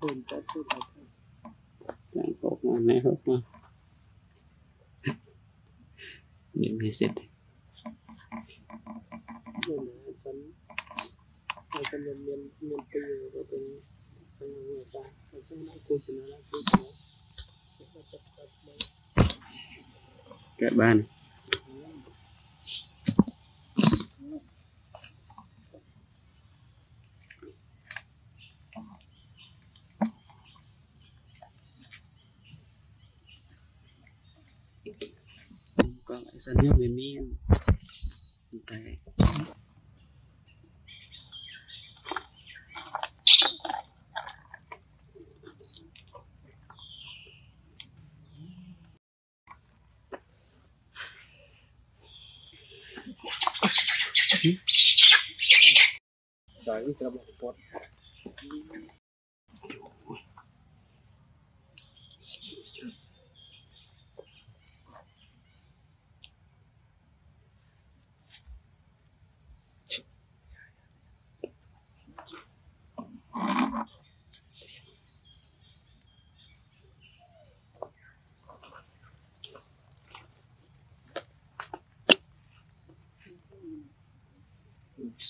ต้นตัดต้นตัดนั่งพกมาไหนพกมาเดี๋ยวมีเสร็จเนี่ยนะฉันเราจะเรียนเรียนเรียนไปอยู่ก็เป็นเป็นหัวใจเต่แกบ้าน biasanya mimin okay. Dari terlalu.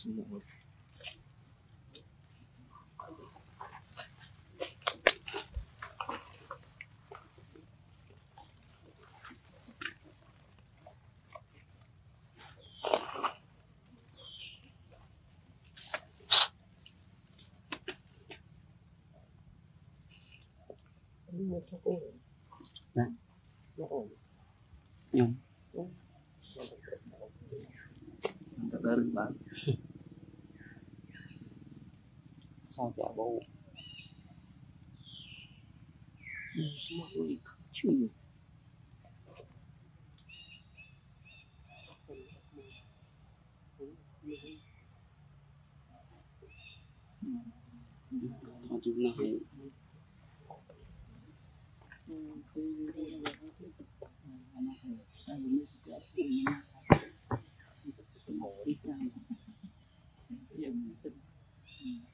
s'mores. Né? Nhom. sijabou Chui. Mm.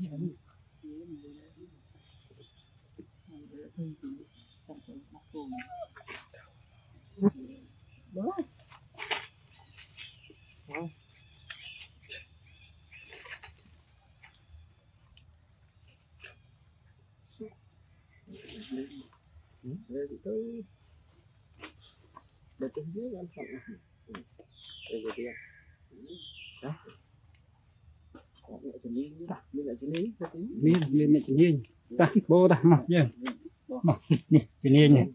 kecil. Mà chúng thì để trên dưới anh phận đây rồi đó អ្នកជំនាញមានអ្នកជំនាញមានមានអ្នកជំនាញតាបោតាមកយើងមកនេះជំនាញនេះ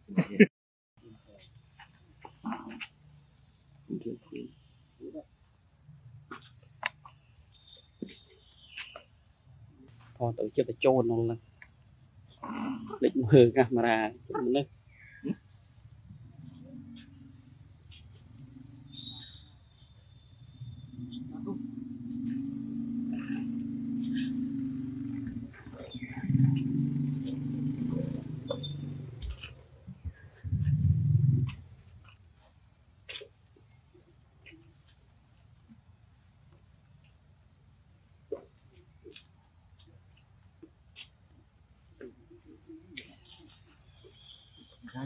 ថតទៅចិត្តទៅចូលនោះលេចមើលកាមេរ៉ាមនុស្ស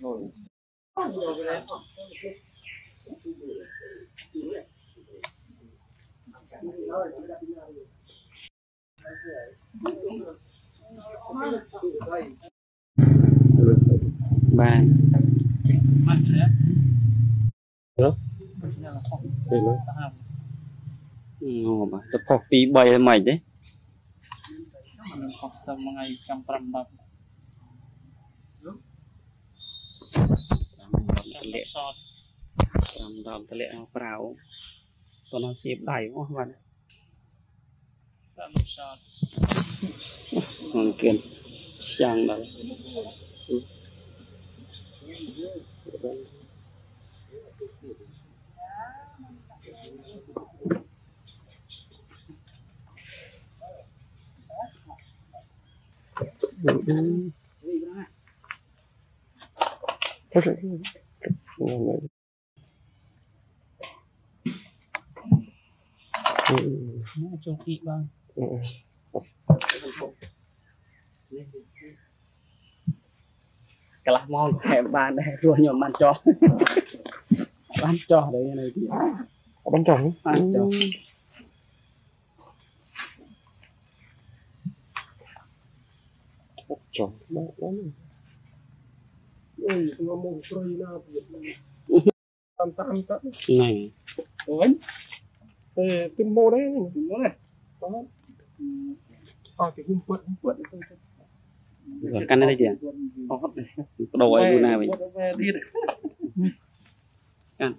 rồi. Ba. Đó đây nó ngồi mà tập học pi bay là mày đấy ខ្ញុំខំតាមថ្ងៃចង់5 10 ម្លាក់សតតាមដល់តម្លាក់ប្រៅប៉ុន្តែជាដៃអស់បាទតាមសតអង្គិនស្យ៉ាងដល់嗯，不是。ngon đấy Châu thị vâng cái lá mon thẻ bàn này rồi nhỏ bàn cho, bàn cho đấy này thì bàn cho, bàn trò trò bán bán អីខ្ញុំមកស្រីណាទៀតតាមតាមសត្វហ្នឹងអូយអេទីម៉ូដែរទីម៉ូដែរអត់គេខ្ញុំពត់ពត់ទៅសកាន់នេះទៀតអត់បដូរឲ្យខ្លួនណាវិញទៀតកាន់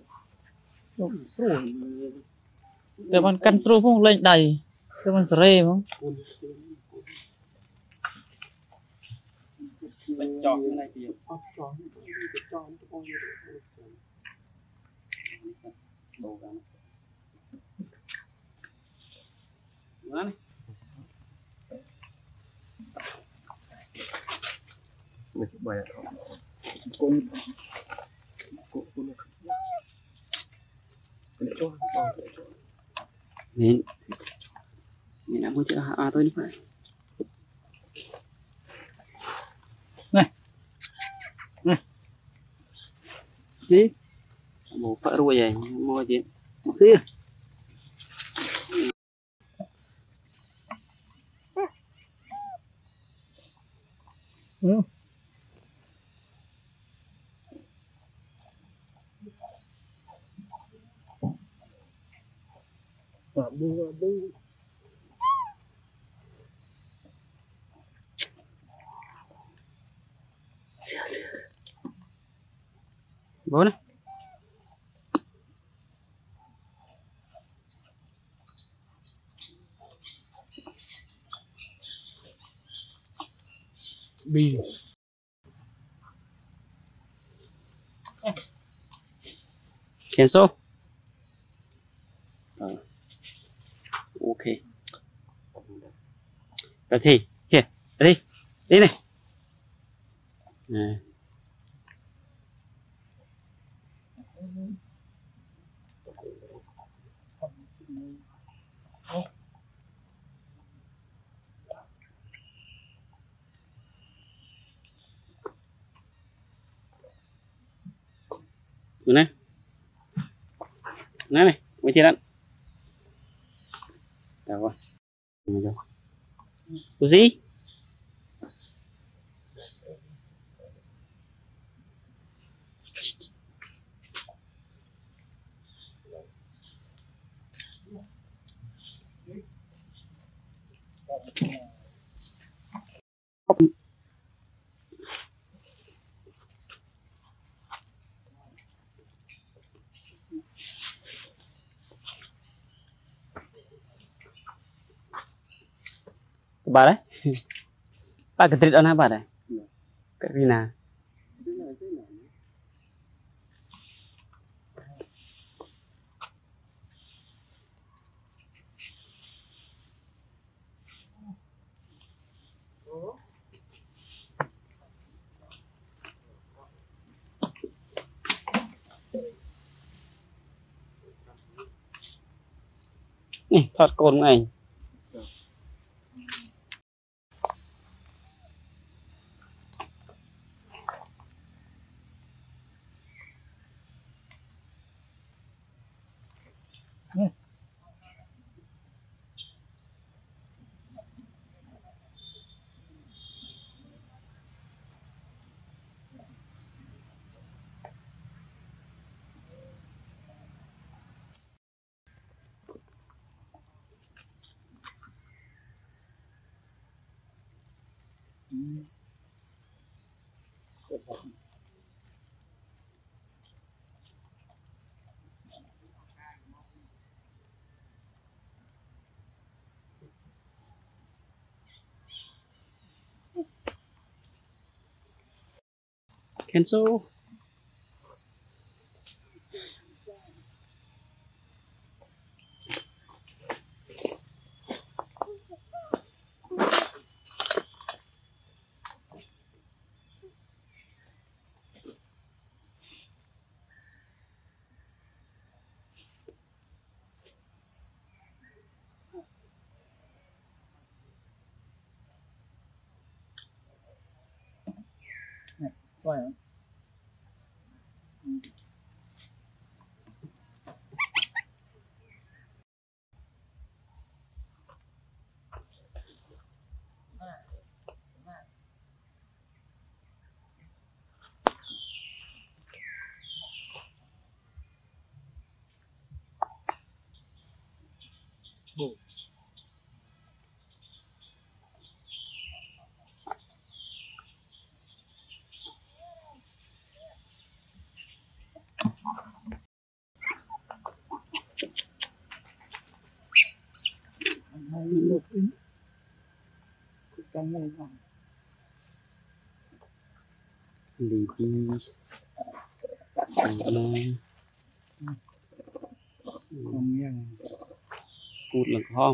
ស្រួលតែមិនកាន់ស្រួលផងលេងដៃតែមិនសេរីហ្មង បាច់ចោះហ្នឹងឯងទៀតអត់ចោះទៅចោះទៅអូននេះសិនដូរកានណាមិនបាយអត់គុំគុំគុំនេះចោះបងនេះនេះណាមួយជើអត់ទៅនេះបាទ Đi. Bố phải rồi vậy, mua gì Một tí à. Ừ. bố này bì Kèn số Ờ. Ok. Cái gì? Here, đi. Đi này Nè nè này Này này, mấy chị lận gì Thank you. apa? Eh? Pak gedrit on apa lah? Nih, thọt cồn này. Cancel. plants. Boom. លីពីសម្លាគុំយ៉ាងពូតលង្ហម